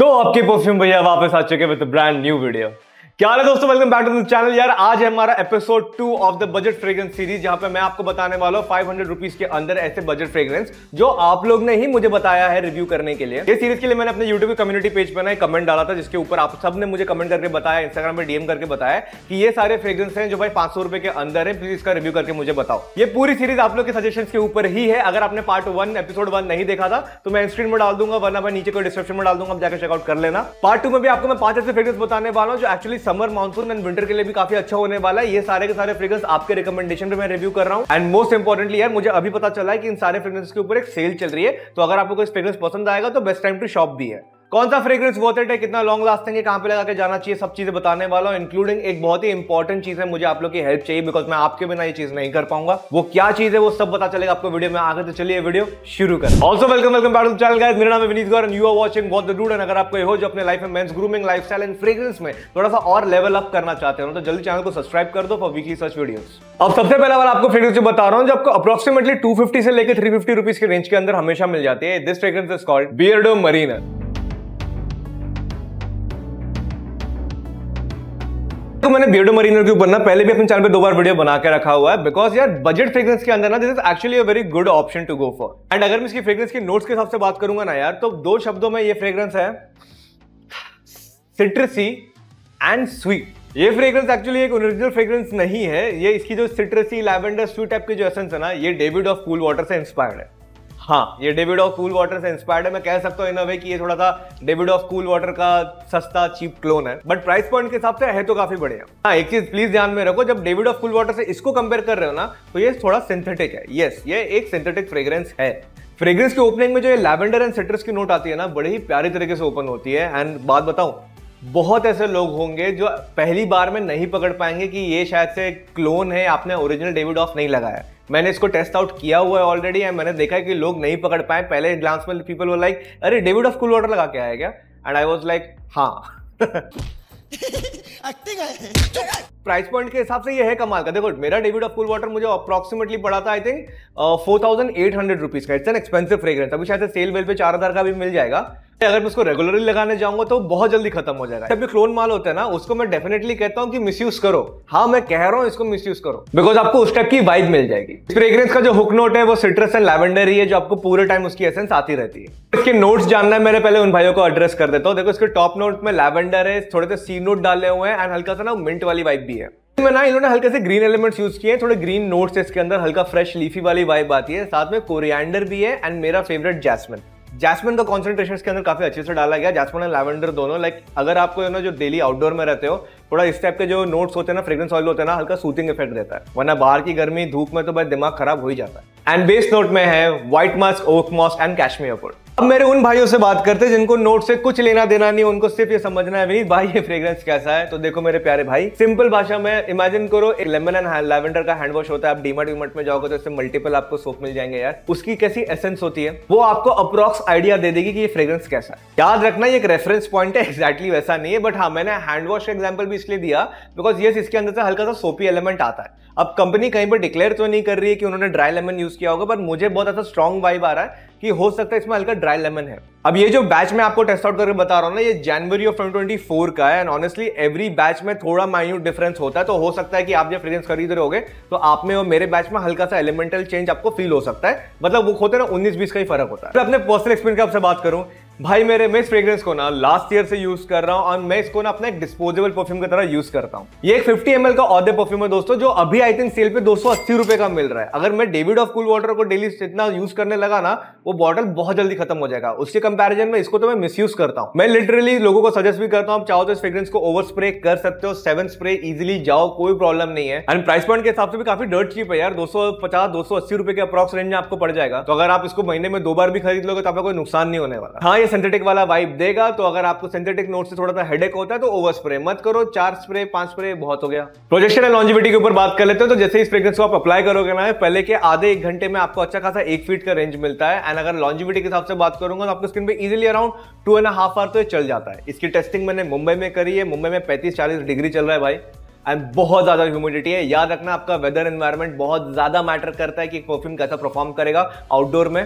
तो आपके परफ्यूम भैया वापस आ चुके विद ब्रांड न्यू वीडियो क्या हाल है दोस्तों? वेलकम बैक टू चैनल यार, आज है हमारा episode two of the budget fragrance series जहाँ पे मैं आपको बताने वाला हूँ फाइव हंड्रेड रुपीज़ के अंदर ऐसे बजट फ्रेग्रेंस जो आप लोग ने ही मुझे बताया है रिव्यू करने के लिए। ये सीरीज़ के लिए मैंने अपने यूट्यूब कम्युनिटी पेज पर ना एक कमेंट डाला था, जिसके ऊपर आप सबने मुझे कमेंट करके बताया इंस्टाग्राम पर डीएम करके बताया कि ये सारे फ्रेग्रेंस हैं जो भाई पाँच सौ के अंदर है प्लीज़ इसका रिव्यू करके मुझे बताओ। ये पूरी सीरीज़ आप लोग के सजेशन के ऊपर ही है। अगर आपने पार्ट वन एपिसोड वन नहीं देखा था तो मैं स्क्रीन में डाल दूँगा, वरना मैं नीचे को डिस्क्रिप्शन में डाल दूँगा जाकर चेकआउट कर लेना। पार्ट टू में भी आपको मैं पाँच ऐसे फ्रेग्रेंस बताने वाला हूँ, जो actually summer monsoon and winter के लिए भी काफ़ी अच्छा होने वाला है। ये सारे के सारे फ्रेग्रेंस आपके रिकमेंडेशन पे मैं रिव्यू कर रहा हूँ। एंड मोस्ट इंपॉर्टेंटली यार, मुझे अभी पता चला है कि इन सारे फ्रेग्रेंस के ऊपर एक सेल चल रही है। तो अगर आपको कोई फ्रेग्रेंस पसंद आएगा तो बेस्ट टाइम टू शॉप भी है। कौन सा फ्रेग्रेंस वर्थ है? कितना लॉन्ग लास्टिंग है? कहाँ पे लगा के जाना चाहिए? सब चीज़ें बताने वाला हूँ इंक्लूडिंग एक बहुत ही इंपॉर्टेंट चीज़ है, मुझे आप लोग की हेल्प चाहिए बिकॉज़ मैं आपके बिना ये चीज़ नहीं कर पाऊँगा। वो क्या चीज़ है, वो सब पता चलेगा आपको वीडियो में। आगे तो चलिए वीडियो शुरू कर। Also welcome welcome back channel guys मेरा नाम है Vineet Gaur you are watching बहुत एंड अगर आपको हो जो अपने लाइफ में men's grooming lifestyle and fragrance में थोड़ा सा और लेवल अप करना चाहते हो तो जल्दी चैनल को सब्सक्राइब कर दो फॉर वीकली सर्च वीडियोस अब सबसे पहला वाला आपको फ्रेग्रेंस जो बता रहा हूँ, जो आपको अप्रोक्सीमेटली 250 से लेकर 350 रुपीस के रेंज के अंदर हमेशा मिल जाती है this fragrance is called Beardo Marina तो मैंने बियर्डो मरीनर के ऊपर ना, पहले भी अपने चैनल पे दो बार वीडियो बना के रखा हुआ है बिकॉज़ यार बजट फ्रेग्रेंस के अंदर ना this is actually a very good option to go for and अगर मैं इसकी फ्रेग्रेंस की नोट्स के हिसाब से बात करूँगा ना यार तो दो शब्दों में ये फ्रेग्रेंस है सिट्रसी एंड स्वीट ये फ्रेग्रेंस एक्चुअली एक ओरिजिनल फ्रेग्रेंस नहीं है, ये इसकी जो सिट्रसी लैवेंडर स्वीट टाइप की जो एसेंस है ना, ये डेविड ऑफ़ कूल वाटर से इंस्पायर्ड है. हाँ ये डेविड ऑफ़ कूल वाटर से इंस्पायर्ड है। मैं कह सकता हूँ इन वे कि ये थोड़ा सा डेविड ऑफ़ कूल वाटर का सस्ता चीप क्लोन है। बट प्राइस पॉइंट के हिसाब से है तो काफ़ी बढ़िया। हाँ एक चीज़ प्लीज़ ध्यान में रखो, जब डेविड ऑफ़ कूल वाटर से इसको कंपेयर कर रहे हो ना तो ये थोड़ा सिंथेटिक है। यस ये एक सिंथेटिक फ्रेग्रेंस है। फ्रेग्रेंस के ओपनिंग में जो ये लैवेंडर एंड सिट्रस की नोट आती है ना, बड़े ही प्यारी तरीके से ओपन होती है। एंड बात बताऊँ, बहुत ऐसे लोग होंगे जो पहली बार में नहीं पकड़ पाएँगे कि ये शायद से क्लोन है, आपने ओरिजिनल डेविड ऑफ़ नहीं लगाया। मैंने इसको टेस्ट आउट किया हुआ है ऑलरेडी एंड मैंने देखा है कि लोग नहीं पकड़ पाए। पहले ग्लांस में पीपल वो लाइक अरे डेविड ऑफ़ कूल वाटर लगा के आया क्या? एंड आई वॉज़ लाइक हाँ. प्राइस पॉइंट के हिसाब से ये है कमाल का। देखो, मेरा डेविड ऑफ़ कूल वाटर मुझे अप्रोक्सीमेटली पड़ा था I think four thousand eight hundred rupees का। इट्स एन एक्सपेंसिव फ्रेग्रेंस अभी शायद सेल वेल पे चार हज़ार का भी मिल जाएगा। अगर मैं उसको रेगुलरली लगाने जाऊँगा तो बहुत जल्दी खत्म हो जाएगा। जब भी क्लोन माल होता है ना, उसको मैं डेफिनेटली कहता हूँ कि मिसयूज करो। हाँ मैं कह रहा हूँ इसको मिसयूज करो। बिकॉज़ आपको उस टाइप की वाइब मिल जाएगी। फ्रेग्रेंस का जो हुक नोट है, वो सिट्रस एंड लैवेंडर ही है, जो आपको पूरे टाइम उसकी एसेंस आती रहती है। इसके नोट्स जानना है मेरे पहले उन भाइयों को एड्रेस कर देता हूँ। देखो, इसके टॉप नोट में लैवेंडर है, थोड़े से सी नोट डाले हुए हैं एंड हल्का सा ना मिंट वाली वाइब भी है। में ना इन्होंने हल्के से ग्रीन एलिमेंट्स यूज़ किए हैं, थोड़े ग्रीन नोट्स इसके अंदर, हल्का फ्रेश लीफी वाली वाइब आती है। साथ में कोरिएंडर भी है एंड मेरा फेवरेट जैस्मिन जैस्मिन का कॉन्सेंट्रेशन इसके अंदर काफ़ी अच्छे से डाला गया जैस्मिन एंड लैवेंडर दोनों। लाइक अगर आपको ना, जो डेली आउटडोर में रहते हो, थोड़ा इस टाइप के जो नोट्स होते हैं ना फ्रेग्रेंस ऑयल होते हैं ना, हल्का सूथिंग इफ़ेक्ट देता है। वरना बाहर की गर्मी, धूप में तो भाई दिमाग खराब हो ही जाता है। एंड बेस नोट में है white musk oak moss and cashmere food अब मेरे उन भाइयों से बात करते हैं जिनको नोट से कुछ लेना देना नहीं, उनको सिर्फ़ ये समझना है भाई, ये फ्रेग्रेंस कैसा है? तो देखो मेरे प्यारे भाई सिंपल भाषा में इमेजिन करो, एक लेमन एंड लेवेंडर का हैंड वॉश होता है, आप डीमार्ट वीमार्ट में जाओगे तो इससे मल्टीपल आपको सोप मिल जाएँगे यार। उसकी कैसी एसेंस होती है, वो आपको अप्रोक्स आइडिया दे देगी कि ये फ्रेग्रेंस कैसा है। याद रखना, ये एक रेफरेंस पॉइंट है एक्जैक्टली वैसा नहीं है बट हाँ मैंने हैंड वॉश का एग्ज़ाम्पल भी इसलिए दिया बिकॉज़ ये इसके अंदर से हल्का सा सोपी एलिमेंट आता है। अब कंपनी कहीं पर डिक्लेयर तो नहीं कर रही है कि उन्होंने ड्राई लेमन यूज़ किया होगा, पर मुझे बहुत ऐसा स्ट्रॉन्ग वाइब आ रहा है कि हो सकता है इसमें हल्का ड्राई लेमन है। अब ये जो बैच मैं आपको टेस्ट आउट करके बता रहा हूँ ना, ये जनवरी ऑफ़ 2024 का है एंड ऑनेस्टली एवरी बैच में थोड़ा माइन्यूट डिफरेंस होता है तो हो सकता है कि आप जब फ्रेग्रेंस खरीद रहे होगे तो आप में और मेरे बैच में हल्का सा एलिमेंटल चेंज आपको फील हो सकता है। मतलब वो होते ना, उन्नीस बीस का ही फ़र्क होता है। तो अपने पर्सनल एक्सपीरियंस की आपसे बात करूँ भाई, मेरे मैं इस फ्रेग्रेंस को ना लास्ट ईयर से यूज़ कर रहा हूँ और मैं इसको ना अपना एक डिस्पोजेबल परफ्यूम की तरह यूज़ करता हूँ। ये एक 50 एमएल का ऑदे परफ्यूम है दोस्तों, जो अभी आई थिंक सेल पे दो सौ अस्सी रुपए का मिल रहा है। अगर मैं डेविड ऑफ़ कूल वाटर को डेली इतना यूज़ करने लगा ना, वो बॉटल बहुत जल्दी खत्म हो जाएगा। उसके कंपेरिजन में इसको तो मैं मिस करता हूँ। मैं लिटरली लोगों को सजेस्ट भी करता हूँ चाहो तो इस फ्रेग्रेंस को ओवर स्प्रे कर सकते हो सेवन स्प्रे इजिली जाओ, कोई प्रॉब्लम नहीं है। एंड प्राइस पॉइंट के हिसाब से भी काफ़ी डर्ट चीप है यार, दो सौ पचास, दो सौ अस्सी रुपए के अप्रॉक्स रेंज में आपको पड़ जाएगा। तो अगर आप इसको महीने में दो बार भी खरीद लोगे तो आपका कोई नुकसान नहीं होने वाला। हाँ ये सिंथेटिक वाला वाइब देगा तो अगर आपको सिंथेटिक नोट से थोड़ा सा हेडेक होता है तो ओवर स्प्रे मत करो। चार स्प्रे पाँच स्प्रे बहुत हो गया। प्रोजेक्शन एंड लॉन्जिविटी के ऊपर बात कर लेते हैं तो जैसे इस फ्रेग्रेंस को आप अप्लाई करोगे ना, पहले के आधे एक घंटे में आपको अच्छा खासा एक फीट का रेंज मिलता है। एंड अगर लॉन्जिविटी के हिसाब से बात करूँगा तो आपको स्किन पे easily around two and half hour तो चल जाता है। इसकी टेस्टिंग मैंने मुंबई में करी है। मुंबई में पैंतीस चालीस डिग्री चल रहा है भाई। एंड बहुत ज़्यादा ह्यूमिडिटी है। याद रखना, आपका वेदर एनवायरमेंट बहुत ज़्यादा मैटर करता है कि परफ्यूम कैसा परफॉर्म करेगा आउटडोर में।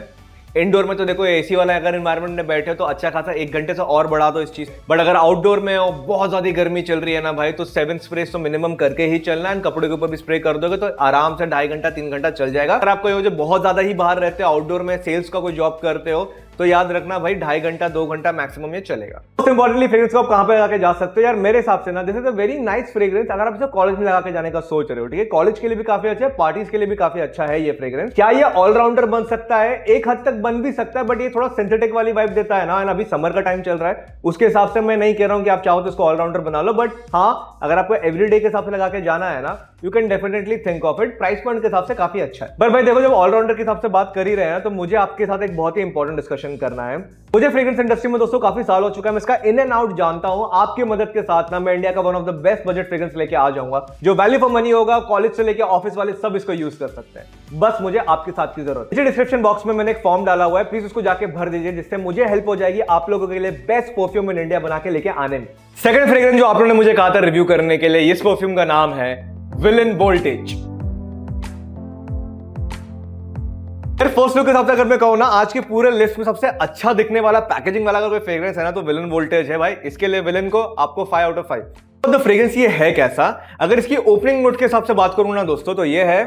इंडोर में तो देखो एसी वाला अगर इन्वायरमेंट में बैठे हो तो अच्छा खासा एक घंटे से और बढ़ा दो इस चीज़। बट अगर आउटडोर में हो, बहुत ज़्यादा गर्मी चल रही है ना भाई तो सेवन स्प्रे तो मिनिमम करके ही चलना है। कपड़े के ऊपर भी स्प्रे कर दोगे तो आराम से ढाई घंटा, तीन घंटा चल जाएगा। अगर आपको जो बहुत ज़्यादा ही बाहर रहते हो आउटडोर में सेल्स का कोई जॉब करते हो तो याद रखना भाई, ढाई घंटा, दो घंटा मैक्सिमम ये चलेगा। मोस्ट इंपॉर्टेंटली फ्रेग्रेंस को आप कहाँ पे लगा के जा सकते हो? यार, मेरे हिसाब से ना this is a very nice fragrance अगर आप इसे कॉलेज में लगा के जाने का सोच रहे हो, ठीक है? कॉलेज के लिए भी काफ़ी अच्छा है पार्टीज़ के लिए भी काफ़ी अच्छा है ये फ्रेग्रेंस क्या ये ऑलराउंडर बन सकता है? एक हद तक बन भी सकता है बट ये थोड़ा सिंथेटिक वाली वाइब देता है ना एंड अभी समर का टाइम चल रहा है। उसके हिसाब से मैं नहीं कह रहा हूँ कि आप चाहो तो इसको ऑलराउंडर बना लो बट हाँ अगर आपको एवरीडे के हिसाब से लगा के जाना है ना you can definitely think of it price point के हिसाब से काफ़ी अच्छा है। पर भाई, देखो, जब ऑलराउंडर के हिसाब से बात कर ही रहे हैं तो मुझे आपके साथ एक बहुत ही इंपॉर्टेंट डिस्कशन करना है। मुझे फ्रेग्रेंस इंडस्ट्री में दोस्तों काफ़ी साल हो चुका है, मैं इसका इन एंड आउट जानता हूँ। आपकी मदद के साथ ना, मैं इंडिया का one of the best budget fragrance लेके आ जाऊँगा। जो वैल्यू फॉर मनी होगा कॉलेज से लेके ऑफ़िस वाले सब इसको यूज़ कर सकते हैं। बस मुझे आपके साथ की ज़रूरत है। डिस्क्रिप्शन बॉक्स में मैंने एक फॉर्म डाला हुआ है। प्लीज़ उसको जाके भर दीजिए, जिससे मुझे हेल्प हो जाएगी आप लोगों के लिए बेस्ट परफ्यूम इन इंडिया बना के लेके आने में। सेकंड फ्रेग्रेंस जो आप लोगों ने मुझे कहा था रिव्यू करने के लिए, इस परफ्यूम का नाम है विलन वोल्टेज फ़र्स्ट लुक के हिसाब से अगर मैं कहूँ ना, आज के पूरे लिस्ट में सबसे अच्छा दिखने वाला पैकेजिंग वाला अगर कोई फ्रेग्रेंस है ना तो विलन वोल्टेज है भाई। इसके लिए विलन को आपको five out of five the fragrance ये है कैसा? अगर इसकी ओपनिंग नोट के हिसाब से बात करूँ ना दोस्तों तो ये है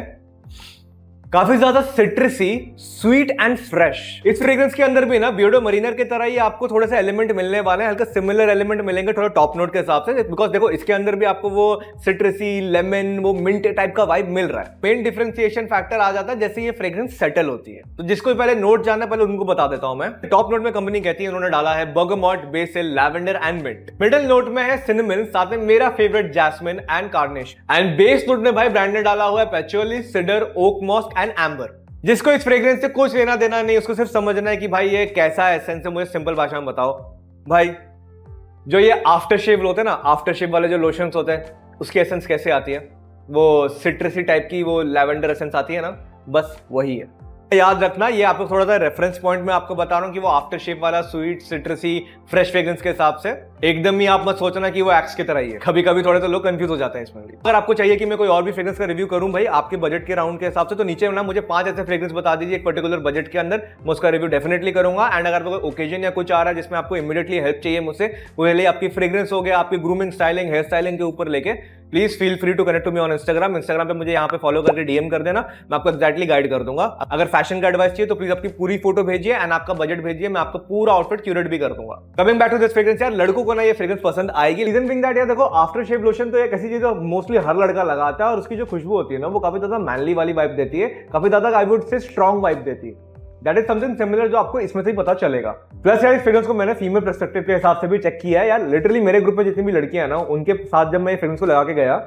काफ़ी ज़्यादा सिट्रसी स्वीट एंड फ्रेश इस फ्रेग्रेंस के अंदर भी ना बियर्डो मरीनर की तरह ही आपको थोड़े से एलिमेंट मिलने वाले हैं, हल्का सिमिलर एलिमेंट मिलेंगे थोड़ा टॉप नोट के हिसाब से बिकॉज़ देखो, इसके अंदर भी आपको वो सिट्रसी लेमन वो मिंट टाइप का वाइब मिल रहा है। पेन डिफ्रेंसिएशन फैक्टर आ जाता है, जैसे ये फ्रेग्रेंस सेटल होती है। तो जिसको पहले नोट जानना पहले उनको बता देता हूँ मैं। टॉप नोट में कंपनी कहती है, उन्होंने डाला है bergamot basil lavender and mint middle note में है सिनेमन साथ में मेरा फेवरेट जैस्मिन एंड कार्निश एंड बेस नोट में भाई ब्रांड ने डाला हुआ है patchouli cedar oak moss and amber जिसको इस फ्रेग्रेंस से कुछ लेना देना नहीं, उसको सिर्फ़ समझना है कि भाई ये कैसा एसेंस है, मुझे सिंपल भाषा में बताओ। भाई, जो ये आफ्टर शेव होते हैं ना आफ्टर शेव वाले जो लोशंस होते हैं, उसकी एसेंस कैसे आती है? वो सिट्रसी टाइप की वो लेवेंडर एसेंस आती है ना, बस वही है। याद रखना, ये आपको थोड़ा सा रेफरेंस पॉइंट में आपको बता रहा हूँ कि वो आफ्टर शेप वाला स्वीट सिट्रसी फ्रेश फ्रेग्रेंस के हिसाब से एकदम ही आप मत सोचना कि वो एक्स की तरह ही है। कभी कभी थोड़े तो लोग कंफ्यूज हो जाते हैं इसमें भी अगर आपको चाहिए कि मैं कोई और भी फ्रेग्रेंस का रिव्यू करूँ भाई, आपके बजट के राउंड के हिसाब से तो नीचे ना मुझे पाँच ऐसे फ्रेग्रेंस बता दीजिए एक पर्टिकुलर बजट के अंदर। मैं उसका रिव्यू डेफिनेटली करूँगा। एंड अगर कोई ओकेजन या कुछ आ रहा है जिसमें आपको इमीडिएटली हेल्प चाहिए मुझसे लिए आपकी फ्रेग्रेंस हो गया, आपकी ग्रूमिंग स्टाइलिंग हेयर स्टाइलिंग के ऊपर लेके please feel free to connect to me on Instagram Instagram पे मुझे यहाँ पे फॉलो करके डीएम कर देना। मैं आपको एक्जैक्टली गाइड कर दूँगा। अगर फ़ैशन का एडवाइस चाहिए तो प्लीज़ आपकी पूरी फ़ोटो भेजिए। एंड आपका बजट भेजिए। मैं आपका पूरा आउटफिट क्यूरेट भी कर दूँगा। Coming back to this fragrance यार, लड़कों को ना ये फ्रेग्रेंस पसंद आएगी। रीजन बिंग दैट यार देखो आफ्टर शेव लोशन तो एक ऐसी चीज़ मोस्टली हर लड़का लगाता है और उसकी जो खुशबू होती है ना, वो काफ़ी ज़्यादा मैनली वाली वाइप देती है। काफ़ी ज़्यादा I would say strong vibe देती है। दैट इज़ समथिंग सिमिलर जो आपको इसमें से ही पता चलेगा। प्लस यार इस फ्रेग्रेंस को मैंने फीमेल परस्पेक्टिव के हिसाब से भी चेक किया है। यार लिटरली मेरे ग्रुप में जितनी भी लड़कियाँ हैं ना, उनके साथ जब मैं ये फ्रेग्रेंस को लगा के गया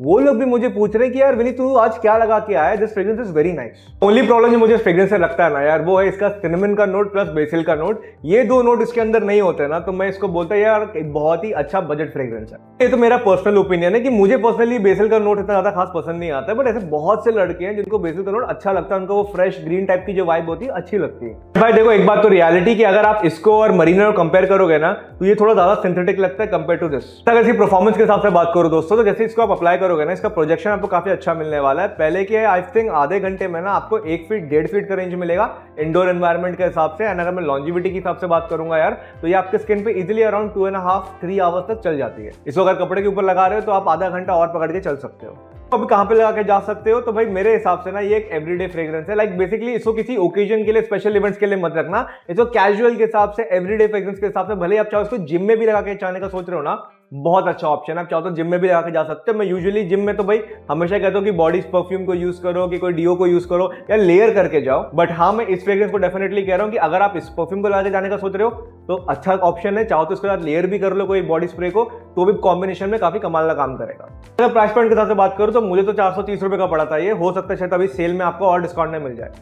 वो लोग भी मुझे पूछ रहे हैं कि यार विनी तू आज क्या लगा के आया? This fragrance is very nice only problem जो मुझे फ्रेग्रेंस से लगता है ना यार, वो है इसका सिनेमन का नोट प्लस बेसिल का नोट ये दो नोट इसके अंदर नहीं होते ना तो मैं इसको बोलता यार बहुत ही अच्छा बजट फ्रेग्रेंस है. ये तो मेरा पर्सनल ओपिनियन है कि मुझे पर्सनली बेसिल का नोट इतना ज़्यादा खास पसंद नहीं आता बट ऐसे बहुत से लड़के हैं जिनको बेसिल का नोट अच्छा लगता है, उनको वो फ्रेश ग्रीन टाइप की जो वाइब होती है, अच्छी लगती है। भाई देखो, एक बात तो रियलिटी की अगर आप इसको और मरीनर कंपेयर करोगे ना तो ये थोड़ा ज़्यादा सिंथेटिक लगता है कंपेयर टू दिस अगर इसकी परफॉर्मेंस के हिसाब से बात करो दोस्तों तो जैसे इसको आप अप्लाई करोगे ना, इसका प्रोजेक्ट प्रोटेक्शन आपको काफ़ी अच्छा मिलने वाला है। पहले के आई थिंक आधे घंटे में ना आपको एक फीट डेढ़ फीट का रेंज मिलेगा इंडोर एनवायरमेंट के हिसाब से। एंड अगर मैं लॉन्जिविटी के हिसाब से बात करूँगा यार तो ये आपके स्किन पे easily around two and half three hours तक चल जाती है। इसको अगर कपड़े के ऊपर लगा रहे हो तो आप आधा घंटा और पकड़ के चल सकते हो। तो अभी कहाँ पे लगा के जा सकते हो? तो भाई मेरे हिसाब से ना, ये एक एवरीडे फ्रेग्रेंस है। लाइक like बेसिकली इसको किसी ओकेजन के लिए स्पेशल इवेंट्स के लिए मत रखना। इसको कैजुअल के हिसाब से एवरीडे फ्रेग्रेंस के हिसाब से, भले आप चाहो इसको जिम में भी लगा के जाने का सोच रहे हो ना बहुत अच्छा ऑप्शन है। आप चाहो तो जिम में भी लगा के जा सकते हो। मैं यूजुअली जिम में तो भाई हमेशा कहता हूँ कि बॉडी परफ्यूम को यूज़ करो, कि कोई डीओ को यूज़ करो, या लेयर करके जाओ। बट हाँ मैं इस फ्रेग्रेंस को डेफिनेटली कह रहा हूँ कि अगर आप इस परफ्यूम को लगा के जाने का सोच रहे हो तो अच्छा ऑप्शन है। चाहो तो इसके साथ लेयर भी कर लो कोई बॉडी स्प्रे को तो भी कॉम्बिनेशन में काफ़ी कमाल का काम करेगा। अगर प्राइस पॉइंट के साथ से बात करूँ तो मुझे तो चार सौ तीस रुपए का पड़ा था ये। हो सकता है शायद अभी सेल में आपको और डिस्काउंट में मिल जाए।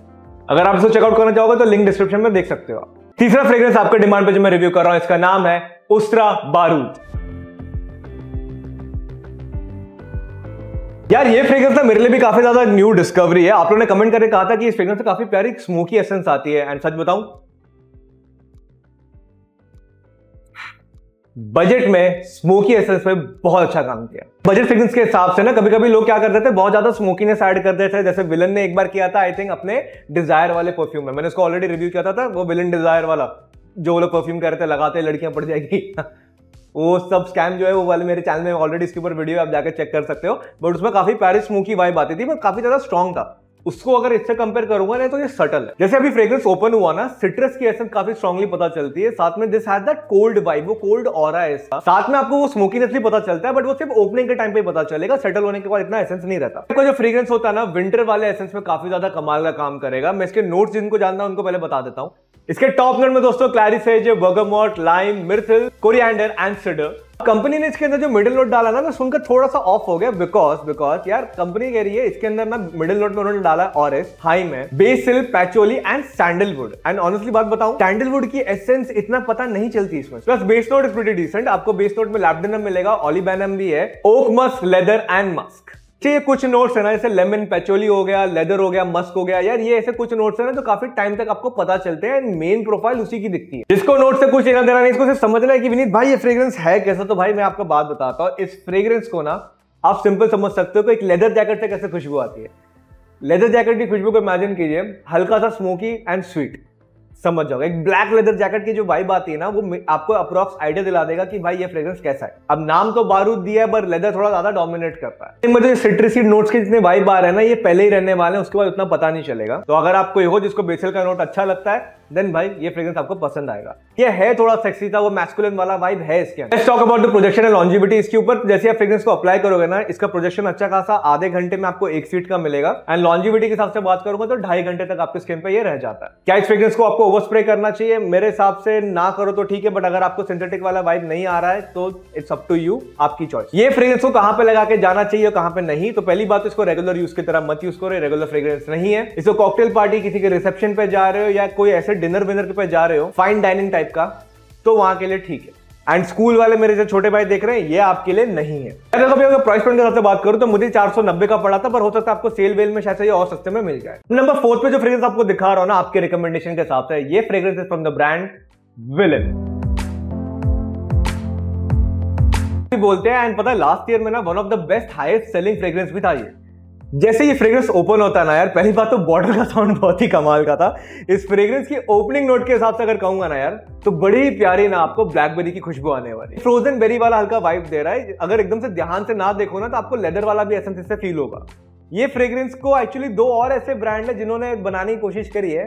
अगर आप इसको चेकआउट करना चाहोगे तो लिंक डिस्क्रिप्शन में देख सकते हो तीसरा फ्रेग्रेंस आपके डिमांड पे जो मैं रिव्यू कर रहा हूँ, इसका नाम है उस्त्रा बारूद यार ये फ्रेग्रेंस ना मेरे लिए भी काफ़ी ज़्यादा न्यू डिस्कवरी है। आप लोगों ने कमेंट करके कहा था कि इस फ्रेग्रेंस से काफ़ी प्यारी स्मोकी एसेंस आती है। एंड सच बताऊँ बजट में स्मोकी एसेंस में बहुत अच्छा काम किया। बजट फ्रेग्रेंस के हिसाब से ना कभी कभी लोग क्या करते थे बहुत ज़्यादा स्मोकीनेस ऐड कर देते थे। जैसे विलन ने एक बार किया था आई थिंक अपने डिज़ायर वाले परफ्यूम में। मैंने उसको ऑलरेडी रिव्यू किया था, था वो विलन डिज़ायर वाला जो लोग परफ्यूम कर रहे थे लगाते लड़कियाँ पड़ जाएगी। वो सब स्कैम जो है, वो वाले मेरे चैनल में ऑलरेडी इसके ऊपर वीडियो आप जाकर चेक कर सकते हो। बट उसमें काफ़ी प्यारी स्मोकी वाइब आती थी बट काफ़ी ज़्यादा स्ट्रॉन्ग था। उसको अगर इससे कंपेयर करूँगा ना तो ये सटल है। जैसे अभी फ्रेग्रेंस ओपन हुआ ना सिट्रस की एसेंस काफ़ी स्ट्रांगली पता चलती है। साथ में this has that cold vibe वो कोल्ड और है इसका। साथ में आपको वो स्मोकीनेस भी पता चलता है बट वो सिर्फ़ ओपनिंग के टाइम पे पता चलेगा सेटल होने के बाद इतना एसेंस नहीं रहता। देखो, जो फ्रेग्रेंस होता है ना विंटर वाले एसेंस में काफ़ी ज़्यादा कमाल का काम करेगा। मैं इसके नोट्स जिनको जानना उनको पहले बता देता हूँ। इसके टॉप नोट में दोस्तों clary sage bergamot lime myrtle coriander and cedar company ने इसके अंदर जो मिडिल नोट डाला ना, मैं सुनकर थोड़ा सा ऑफ़ हो गया बिकॉज़ बिकॉज़ यार कंपनी कह रही है, इसके अंदर ना मिडिल नोट में उन्होंने डाला और हाई में basil patchouli and sandalwood and honestly बात बताऊँ सैंडलवुड की एसेंस इतना पता नहीं चलती इसमें। Plus base note is pretty decent आपको बेस नोट में लैब्डेनम मिलेगा ऑलीबैनम भी है oak musk leather and musk ये कुछ नोट्स है ना, जैसे लेमन पेचोली हो गया लेदर हो गया मस्क हो गया, यार ये ऐसे कुछ नोट्स है ना जो काफ़ी टाइम तक आपको पता चलते हैं मेन प्रोफ़ाइल उसी की दिखती है। जिसको नोट से कुछ लेना देना नहीं, इसको समझना है कि विनीत भाई, ये फ्रेग्रेंस है कैसा? तो भाई मैं आपको बात बताता हूँ, इस फ्रेग्रेंस को ना आप सिंपल समझ सकते हो कि एक लेदर जैकेट से कैसे खुशबू आती है। लेदर जैकेट की खुशबू को इमेजिन कीजिए, हल्का सा स्मोकी एंड स्वीट समझ जाओगे। एक ब्लैक लेदर जैकेट की जो वाइब आती है ना, वो आपको अप्रोक्स आइडिया दिला देगा कि भाई ये फ्रेग्रेंस कैसा है। अब नाम तो बारूद दिया है, पर लेदर थोड़ा ज़्यादा डोमिनेट करता है। मुझे सिट्रिसी नोट्स के जितने वाइब आ रहे हैं ना, ये पहले ही रहने वाले हैं, उसके बाद उतना पता नहीं चलेगा। तो अगर आप कोई हो जिसको बेसल का नोट अच्छा लगता है देन भाई, ये फ्रेग्रेंस आपको पसंद आएगा। ये है थोड़ा सेक्सी था वो मैस्कुलिन वाला वाइब है इसके अंदर। Talk about the projection and longevity इसके ऊपर। जैसे आप फ्रेग्रेंस को अप्लाई करोगे ना, इसका प्रोजेक्शन अच्छा खासा आधे घंटे में आपको एक सीट का मिलेगा। एंड लॉन्जिविटी के हिसाब से बात करूँगा तो ढाई घंटे तक आपके स्किन पे ये रह जाता है। क्या इस फ्रेग्रेंस को आपको ओवर स्प्रे करना चाहिए? मेरे हिसाब से ना करो तो ठीक है बट अगर आपको सिंथेटिक वाला वाइब नहीं आ रहा है तो इट्स अप टू यू आपकी चॉइस ये फ्रेग्रेंस को कहाँ पे लगा के जाना चाहिए और कहाँ पे नहीं? तो पहली बात इसको रेगुलर यूज़ की तरह मत यूज़ करो। रेगुलर फ्रेग्रेंस नहीं है। इसको कॉकटेल पार्टी किसी के रिसेप्शन पे जा रहे हो या कोई ऐसे डिनर विनर पे जा रहे हो फाइन डाइनिंग टाइप का तो वहाँ के लिए ठीक है। एंड स्कूल वाले मेरे जो छोटे भाई देख रहे हैं, ये आपके लिए नहीं है। अगर कभी अगर प्राइस पॉइंट के साथ बात करूँ तो मुझे 490 का पड़ा था, पर हो सकता है आपको सेल वेल में शायद ये और सस्ते में मिल जाए। नंबर फोर्थ पे जो फ्रेग्रेंस आपको दिखा रहा हूँ ना, आपके रिकमेंडेशन के हिसाब से, ये fragrance is from the brand Villain बोलते हैं एंड पता है लास्ट ईयर में ना one of the best highest selling fragrance भी था ये। जैसे ये फ्रेग्रेंस ओपन होता है ना यार, पहली बात तो बॉर्डर का साउंड बहुत ही कमाल का था। इस फ्रेग्रेंस की ओपनिंग नोट के हिसाब से अगर कहूँगा ना यार तो बड़ी ही प्यारी ना आपको ब्लैकबेरी की खुशबू आने वाली फ्रोजन बेरी वाला हल्का वाइब दे रहा है। अगर एकदम से ध्यान से ना देखो ना तो आपको लेदर वाला भी एसेंस इससे फील होगा। ये फ्रेग्रेंस को एक्चुअली दो और ऐसे ब्रांड है जिन्होंने बनाने की कोशिश करी है।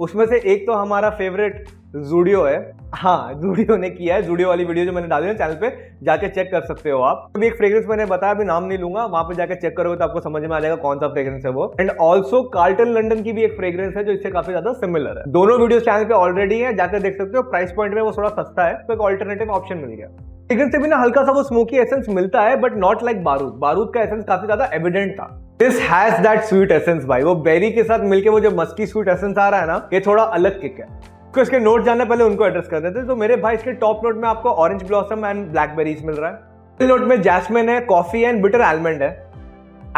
उसमें से एक तो हमारा फेवरेट जूडियो है। हाँ जूडियो ने किया है जूडियो वाली वीडियो जो मैंने डाली है चैनल पे जाके चेक कर सकते हो आप। अभी एक फ्रेग्रेंस मैंने बताया अभी नाम नहीं लूँगा वहाँ पे जाके चेक करोगे तो आपको समझ में आ जाएगा कौन सा फ्रेग्रेंस है वो। एंड ऑल्सो कार्टन लंडन की भी एक फ्रेग्रेंस है जो इससे काफ़ी ज़्यादा सिमिलर है। दोनों वीडियो चैनल पे ऑलरेडी है जाकर देख सकते हो। प्राइस पॉइंट में वो थोड़ा सस्ता है तो एक ऑल्टरनेटिव ऑप्शन मिल गया। फ्रेग्रेंस से भी ना हल्का सा वो स्मोकी एसेंस मिलता है बट नॉट लाइक बारूद। बारूद का एसेंस काफ़ी ज़्यादा एविडेंट था। This has that sweet essence भाई। वो बेरी के साथ मिलके वो जो मस्की स्वीट एसेंस आ रहा है ना ये थोड़ा अलग किक है। तो इसके नोट जानने पहले उनको एड्रेस कर देते तो मेरे भाई, इसके टॉप नोट में आपको ऑरेंज ब्लॉसम एंड ब्लैकबेरीज मिल रहा है। नोट में जैस्मिन है कॉफ़ी एंड बिटर आलमंड है।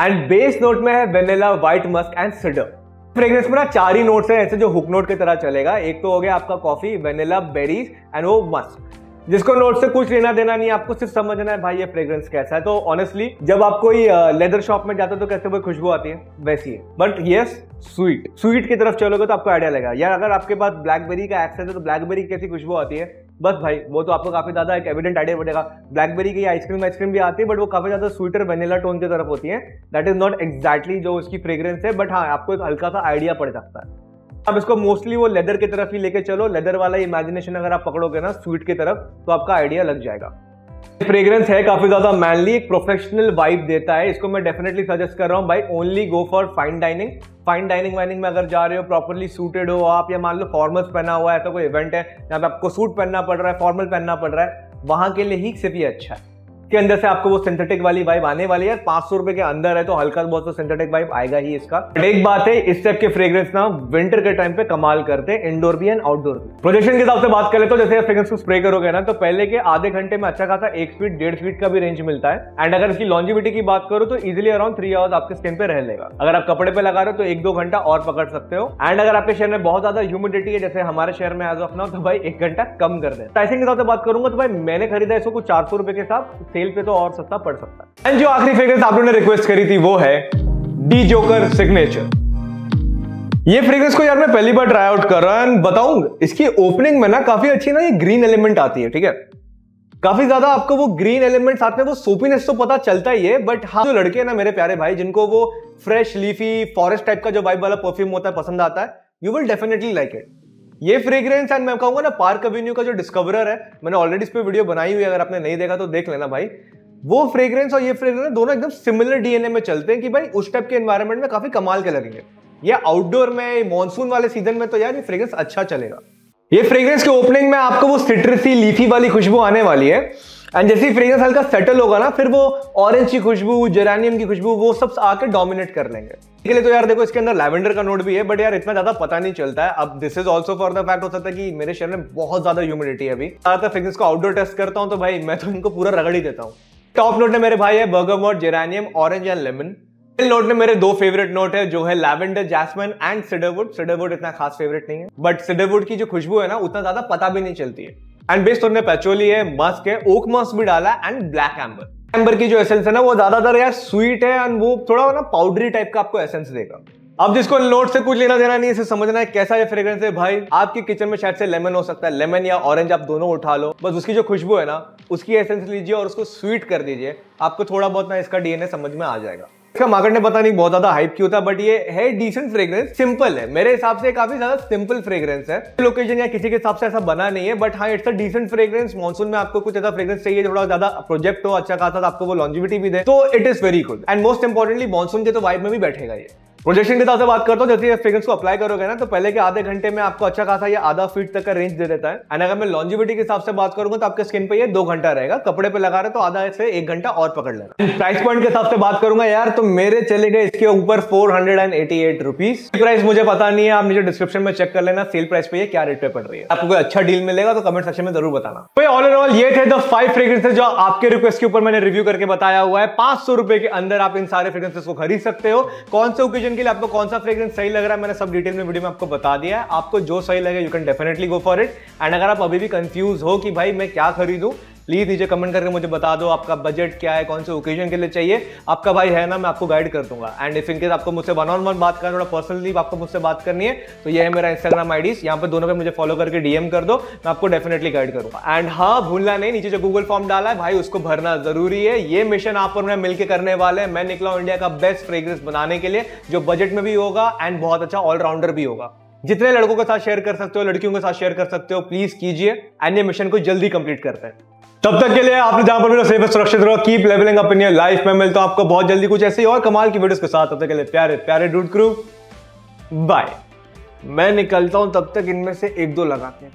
एंड बेस नोट में है vanilla white musk and cedar fragrance में ना चार ही नोट्स हैं, ऐसे जो हुक नोट की तरह चलेगा। एक तो हो गया आपका कॉफ़ी वेनेला बेरीज एंड वो मस्क जिसको नोट से कुछ लेना देना नहीं, आपको सिर्फ़ समझना है, भाई, ये फ्रेग्रेंस कैसा है? तो ऑनेस्टली जब आप कोई लेदर शॉप में जाते हो तो कैसे कोई खुशबू आती है? वैसी है। बट यस स्वीट स्वीट की तरफ़ चलोगे तो आपको आइडिया लगेगा। यार, अगर आपके पास ब्लैकबेरी का एक्सेस है तो ब्लैकबेरी कैसी खुशबू आती है? बस भाई, वो तो आपको काफ़ी ज़्यादा एक एविडेंट आइडिया बढ़ेगा ब्लैकबेरी की आइसक्रीम आइसक्रीम भी आती है बट वो काफ़ी ज़्यादा स्वीटर वेनिला टोन की तरफ़ होती है। दैट इज़ नॉट एक्जैक्टली जो उसकी फ्रेग्रेंस है बट हाँ आपको एक हल्का सा आइडिया पड़ सकता है। अब इसको मोस्टली वो लेदर की तरफ़ ही लेके चलो। लेदर वाला इमेजिनेशन अगर आप पकड़ोगे ना स्वीट की तरफ़ तो आपका आइडिया लग जाएगा। फ्रेग्रेंस है, काफ़ी ज़्यादा मैनली एक प्रोफेशनल वाइब देता है। इसको मैं डेफिनेटली सजेस्ट कर रहा हूँ, भाई only go for fine dining fine dining wining में अगर जा रहे हो प्रॉपरली सूटेड हो आप, या मान लो फॉर्मल्स पहना हुआ है तो कोई इवेंट है, जहाँ पे आपको सूट पहनना पड़ रहा है फॉर्मल पहनना पड़ रहा है, वहाँ के लिए ही सिर्फ़ ये अच्छा है। के अंदर से आपको वो सिंथेटिक वाली वाइब आने वाली है। पाँच सौ रुपए के अंदर है तो हल्का बहुत तो सिंथेटिक वाइब आएगा ही इसका। एक बात है, इस टाइप के फ्रेग्रेंस ना विंटर के टाइम पे कमाल करते हैं इंडोर भी एंड आउटडोर भी। प्रोजेक्शन के हिसाब से बात करें तो जैसे फ्रेग्रेंस को स्प्रे करोगे ना तो पहले के आधे घंटे में अच्छा खासा एक फीट डेढ़ फीट का भी रेंज मिलता है। एंड अगर इसकी लॉन्जिविटी की बात करो तो इजिली अराउंड थ्री आवर्स आपके स्किन पे रह लेगा अगर आप कपड़े पे लगा रहे हो तो एक दो घंटा और पकड़ सकते हो। एंड अगर आपके शहर में बहुत ज़्यादा ह्यूमिडिटी है, जैसे हमारे शहर में एज ऑफ़ नाउ तो भाई एक घंटा कम कर दे। प्राइसिंग के हिसाब से बात करूँगा तो भाई मैंने खरीदा इसको कुछ चार सौ रुपए के साथ। सेल पे तो और सस्ता पड़ सकता है। एंड जो आखिरी फ्रेग्रेंस आप लोगों ने रिक्वेस्ट करी थी वो है डी जोकर सिग्नेचर ये फ्रेग्रेंस को यार मैं पहली बार ट्राई आउट कर रहा हूँ। बताऊँ, इसकी ओपनिंग में ना काफ़ी अच्छी ना ये ग्रीन एलिमेंट आती है, ठीक है? काफ़ी ज़्यादा आपको वो ग्रीन एलिमेंट साथ में वो सोपीनेस तो पता चलता ही है बट हाँ जो लड़के हैं ना मेरे प्यारे भाई, जिनको वो फ्रेश लीफी फॉरेस्ट टाइप का जो वाइब वाला परफ्यूम होता है, पसंद आता है you will definitely like it ये फ्रेग्रेंस एंड मैं कहूँगा ना पार्क अवेन्यू का जो डिस्कवरर है, मैंने ऑलरेडी इस पर वीडियो बनाई हुई है, अगर आपने नहीं देखा तो देख लेना भाई। वो फ्रेग्रेंस और ये फ्रेग्रेंस दोनों एकदम सिमिलर डीएनए में चलते हैं कि भाई उस टाइप के एनवायरमेंट में काफ़ी कमाल के लगेंगे। ये आउटडोर में मानसून वाले सीज़न में तो यार ये फ्रेग्रेंस अच्छा चलेगा। ये फ्रेग्रेंस के ओपनिंग में आपको वो सिट्रसी लीफी वाली खुशबू आने वाली है। एंड जैसे ही फ्रेग्रेंस हल्का सेटल होगा ना, फिर वो ऑरेंज की खुशबू जेरानियम की खुशबू, वो सब आके डोमिनेट कर लेंगे। इसके लिए तो यार देखो, इसके अंदर लैवेंडर का नोट भी है बट यार इतना ज़्यादा पता नहीं चलता है। अब this is also for the fact हो सकता है कि मेरे शहर में बहुत ज़्यादा ह्यूमिडिटी है अभी। ज़्यादातर फ्रेग्रेंस को आउटडोर टेस्ट करता हूँ तो भाई, मैं तो इनको पूरा रगड़ ही देता हूँ। टॉप नोट है मेरे भाई है bergamot geranium orange and lemon note में मेरे दो फेवरेट नोट है, जो है lavender jasmine and cedarwood cedarwood इतना खास फेवरेट नहीं है। बट सिडरवुड की जो खुशबू है ना, उतना ज़्यादा पता भी नहीं चलती है। एंड बेस्ट उन्होंने पेचोली है मस्क है ओक मस्क भी डाला एंड ब्लैक एम्बर एम्बर की जो एसेंस है ना, वो ज़्यादातर यार स्वीट है एंड वो थोड़ा ना पाउडरी टाइप का आपको एसेंस देगा. अब जिसको नोट से कुछ लेना देना नहीं, इसे समझना है कैसा ये फ्रेग्रेंस है भाई. आपकी किचन में शायद से लेमन हो सकता है लेमन या ऑरेंज आप दोनों उठा लो. बस उसकी जो खुशबू है ना, उसकी एसेंस लीजिए और उसको स्वीट कर दीजिए. आपको थोड़ा बहुत ना इसका डीएनए समझ में आ जाएगा. इसका मार्केट ने पता नहीं, बहुत ज़्यादा हाइप क्यों था बट ये है डिसेंट फ्रेग्रेंस सिंपल है। मेरे हिसाब से काफ़ी ज़्यादा सिंपल फ्रेग्रेंस है। लोकेशन या किसी के हिसाब से ऐसा बना नहीं है बट हाँ it's a decent fragrance monsoon में आपको कुछ ऐसा फ्रेग्रेंस चाहिए थोड़ा ज़्यादा प्रोजेक्ट हो अच्छा खासा आपको वो लॉन्जिविटी भी दे। तो it is very good and most importantly monsoon के तो वाइब में भी बैठेगा ये। प्रोजेक्शन के हिसाब से बात करता हूँ, जैसे फ्रेग्रेंस को अप्लाई करोगे ना तो पहले के आधे घंटे में आपको अच्छा खासा ये आधा फीट तक का रेंज दे देता है। एंड अगर मैं लॉन्जिविटी के हिसाब से बात करूँगा तो आपके स्किन पे ये दो घंटा रहेगा। कपड़े पे लगा रहे तो आधा से एक घंटा और पकड़ लेना। प्राइस पॉइंट के हिसाब से बात करूँगा यार तो मेरे चले गए इसके ऊपर फोर हंड्रेड एंड प्राइस मुझे पता नहीं है, आप नीचे डिस्क्रिप्शन में चेक कर लेना सेल प्राइस पे क्या रेट पे पड़ रही है। आपको कोई अच्छा डील मिलेगा तो कमेंट सेक्शन में ज़रूर बताना। तो ऑल इन ऑल ये थे फाइव फ्रेग्रेंसेज जो आपके रिक्वेस्ट के ऊपर मैंने रिव्यू करके बताया हुआ है। पाँच सौ रुपए के अंदर आप इन सारे फ्रेग्रेंसेस को खरीद सकते हो। कौन से ओकेजन के लिए आपको कौन सा फ्रेग्रेंस सही लग रहा है, मैंने सब डिटेल में वीडियो में आपको बता दिया है। आपको जो सही लगे you can definitely go for it and अगर आप अभी भी कंफ्यूज हो कि भाई मैं क्या खरीदूं प्लीज़ नीचे कमेंट करके मुझे बता दो आपका बजट क्या है, कौन से ओकेजन के लिए चाहिए। आपका भाई है ना, मैं आपको गाइड कर दूँगा। एंड इफ़ इनकेस आपको मुझसे वन ऑन वन बात करना थोड़ा पर्सनली आपको मुझसे बात करनी है तो ये है मेरा इंस्टाग्राम आईडीज यहाँ पर दोनों पे मुझे फॉलो करके डीएम कर दो, मैं आपको डेफिनेटली गाइड करूँगा। एंड हाँ भूलना नहीं, नीचे जो गूगल फॉर्म डाला है, भाई उसको भरना ज़रूरी है। ये मिशन आप और मैं मिलकर करने वाले हैं। मैं निकला इंडिया का बेस्ट फ्रेग्रेंस बनाने के लिए, जो बजट में भी होगा एंड बहुत अच्छा ऑलराउंडर भी होगा। जितने लड़कों के साथ शेयर कर सकते हो, लड़कियों के साथ शेयर कर सकते हो प्लीज़ कीजिए। एंड ये मिशन को जल्दी कंप्लीट करते हैं। तब तक के लिए आपने जहाँ पर मेरा सेफ़ सुरक्षित रहो keep levelling up in your life में मिलता हूँ आपको बहुत जल्दी कुछ ऐसी और कमाल की वीडियोस के साथ। तब तक के लिए प्यारे प्यारे डूड क्रू बाय मैं निकलता हूँ तब तक इनमें से एक दो लगाते हैं।